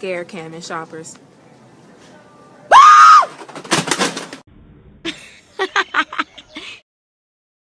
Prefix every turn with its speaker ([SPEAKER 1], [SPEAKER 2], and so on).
[SPEAKER 1] scare Canon shoppers.